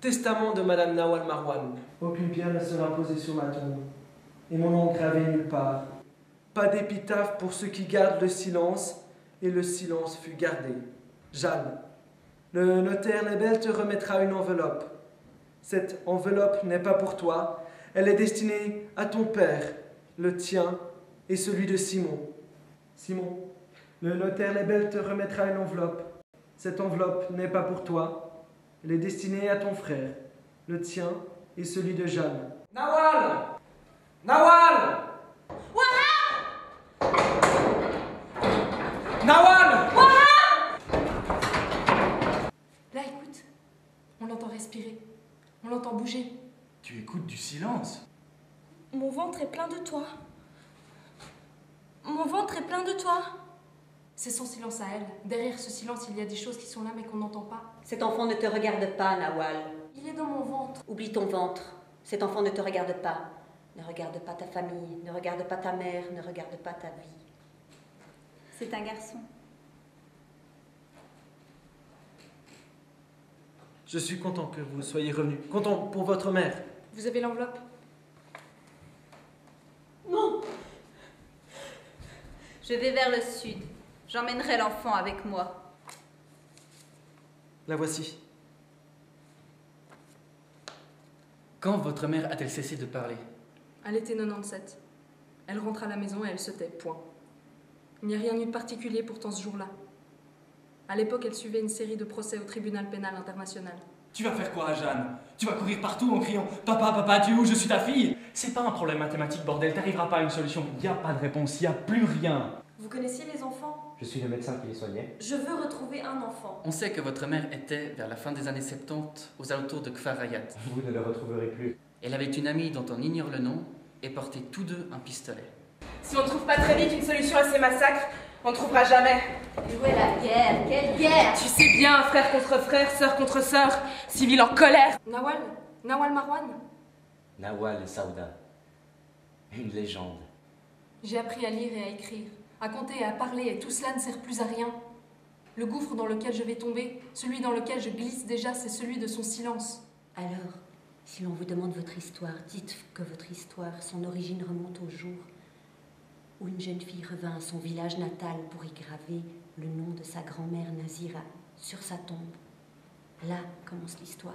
Testament de Madame Nawal Marwan. Aucune pierre ne sera posée sur ma tombe, et mon nom gravé nulle part. Pas d'épitaphe pour ceux qui gardent le silence, et le silence fut gardé. Jeanne, le notaire Lebel te remettra une enveloppe. Cette enveloppe n'est pas pour toi, elle est destinée à ton père, le tien et celui de Simon. Simon, le notaire Lebel te remettra une enveloppe. Cette enveloppe n'est pas pour toi, elle est destinée à ton frère, le tien et celui de Jeanne. Nawal Nawal Nawal Là, écoute. On l'entend respirer. On l'entend bouger. Tu écoutes du silence. Mon ventre est plein de toi. Mon ventre est plein de toi. C'est son silence à elle. Derrière ce silence, il y a des choses qui sont là mais qu'on n'entend pas. Cet enfant ne te regarde pas, Nawal. Il est dans mon ventre. Oublie ton ventre. Cet enfant ne te regarde pas. Ne regarde pas ta famille, ne regarde pas ta mère, ne regarde pas ta vie. C'est un garçon. Je suis content que vous soyez revenu. Content pour votre mère. Vous avez l'enveloppe? Non Je vais vers le sud. J'emmènerai l'enfant avec moi. La voici. Quand votre mère a-t-elle cessé de parler? À l'été 97. Elle rentre à la maison et elle se tait, point. Il n'y a rien eu de particulier pourtant ce jour-là. À l'époque, elle suivait une série de procès au tribunal pénal international. Tu vas faire quoi à Jeanne? Tu vas courir partout en criant Papa, papa, tu es où? Je suis ta fille C'est pas un problème mathématique, bordel, t'arriveras pas à une solution. Y a pas de réponse, y a plus rien. Vous connaissiez les enfants? Je suis le médecin qui les soignait. Je veux retrouver un enfant. On sait que votre mère était, vers la fin des années 70, aux alentours de Kfar Hayat. Vous ne le retrouverez plus. Elle avait une amie dont on ignore le nom et portaient tous deux un pistolet. Si on ne trouve pas très vite une solution à ces massacres, on ne trouvera jamais. Où est la guerre? Quelle guerre? Tu sais bien, frère contre frère, sœur contre sœur, civil en colère. Nawal Nawal Marwan? Nawal Saouda. Une légende. J'ai appris à lire et à écrire, à compter et à parler, et tout cela ne sert plus à rien. Le gouffre dans lequel je vais tomber, celui dans lequel je glisse déjà, c'est celui de son silence. Alors, si l'on vous demande votre histoire, dites que votre histoire, son origine remonte au jour où une jeune fille revint à son village natal pour y graver le nom de sa grand-mère Nazira sur sa tombe. Là commence l'histoire.